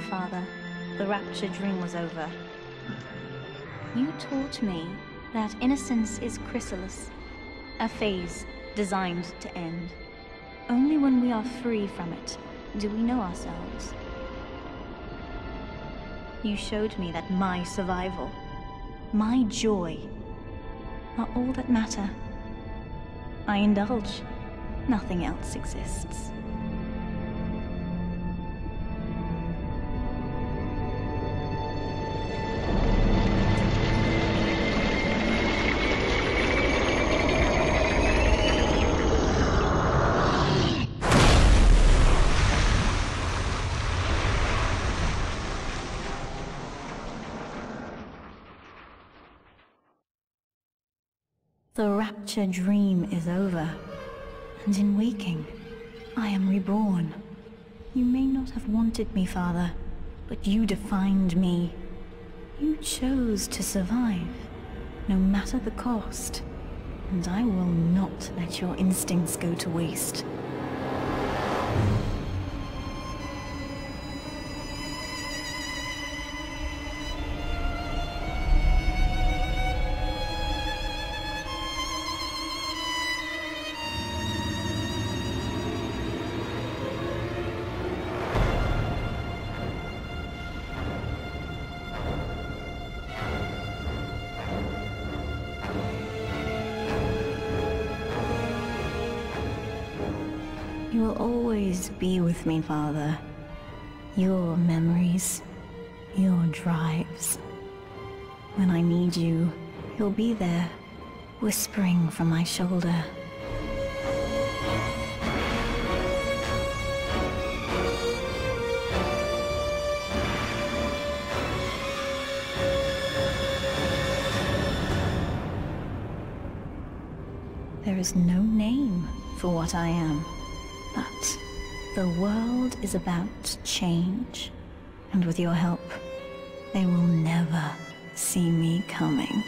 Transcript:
Father. The Rapture dream was over. You taught me that innocence is chrysalis, a phase designed to end. Only when we are free from it do we know ourselves. You showed me that my survival, my joy, are all that matter. I indulge. Nothing else exists. The Rapture dream is over, and in waking, I am reborn. You may not have wanted me, Father, but you defined me. You chose to survive, no matter the cost, and I will not let your instincts go to waste. You will always be with me, Father. Your memories, your drives. When I need you, you'll be there, whispering from my shoulder. There is no name for what I am. But the world is about to change. And with your help, they will never see me coming.